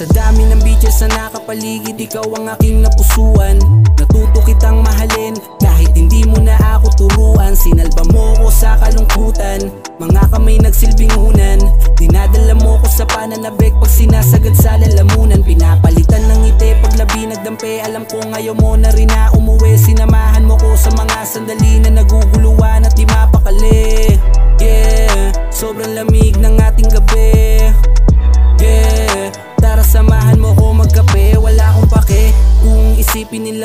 Sa dami ng bitches na nakapaligid Ikaw ang aking napusuan. Natuto kitang mahalin Kahit hindi mo na ako turuan. Sinalba mo ko sa kalungkutan Mga kamay nagsilbing unan. Dinadala mo ko sa pananabik Pag sinasagad sa lalamunan. Pinapalitan ng ngiti Pag labi nagdampi Alam ko ngayon mo na rin na umuwi. Sinamahan mo ko sa mga sandali Na naguguluhan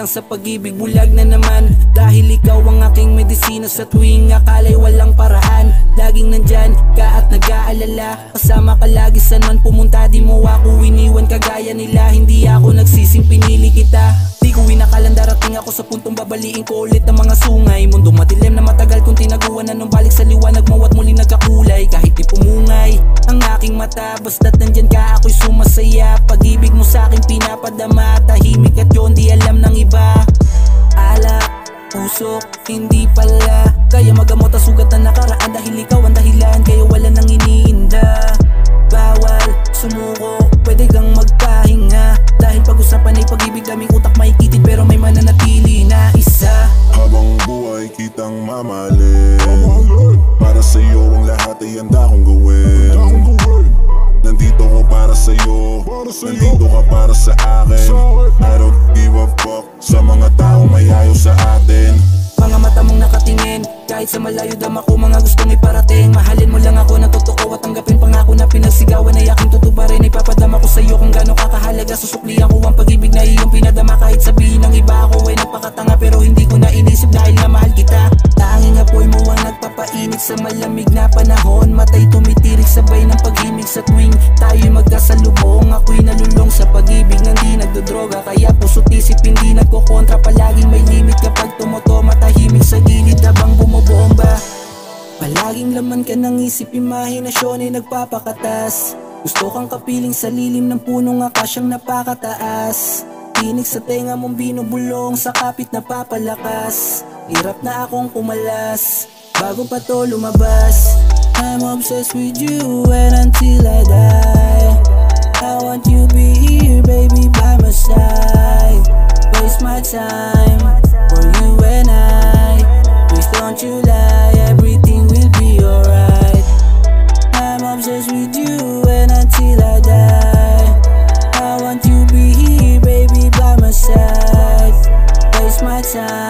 nilang sa pag-ibig Bulag na naman. Dahil ikaw ang aking medisina Sa tuwing akala'y walang paraan. Laging nandyan ka at nag-aalala. Kasama ka lagi saan man pumunta Di mo ako iniwan. Kagaya nila Hindi ako nagsising pinili kita. Di ko inakalang darating ako sa puntong babaliin ko ulit ang mga sungay. Mundo madilim na matagal kong tinaguan. Na nung balik sa liwanag mo at muling nagkakulay? Kahit di pumungay ang aking mata Basta't nandyan ka ako'y sumasaya. Pag-ibig mo sa akin pinapadama pusok, hindi pala. Kaya magamot ang sugat na nakaraan Dahil ikaw ang dahilan. Kaya wala nang iniinda. Bawal, sumuko, pwede kang magpahinga. Dahil pag-usapan ay pag-ibig daming utak makikitid Pero may mananatili na isa. Habang buhay kitang mamahalin Para sa'yo ang lahat ay handa kong gawin. Nandito ko para sa'yo. Nandito ka para sa akin. I don't give a fuck Sa mga taong may Kahit sa malayo dama ko mga gustong iparating. Mahalin mo lang ako ng totoo at tanggapin pangako na pinagsigawan Ay aking tutuparin Ipapadama ko sa'yo kung gaano kakahalaga. Susuklihan ko ang pag-ibig na iyong pinadama. Kahit sabihin ng iba ako ay napakatanga Pero hindi ko na inisip dahil na mahal kita. Tanging apoy mo ang nagpapainit sa malamig na panahon. Matay tumitirik sabay ng pag-ibig sa tuwing Tayo'y magkasalubong. Ako'y nalulong sa pag-ibig nang di nagdodroga. Kaya puso't isip hindi nagkokontra. Palaging may limit kapag tumoto Laging laman ka ng isip, imahinasyon ay nagpapakatas. Gusto kang kapiling sa lilim ng punong akasyang napakataas. Tinig sa tenga mong binubulong sa kapit na papalakas. Hirap na akong kumalas bago pa to lumabas. I'm obsessed with you and until I die. I want you be here baby by my side. Waste my time for you and I. Please don't you lie just with you and until I die. I want you be here, baby, by my side. Waste my time.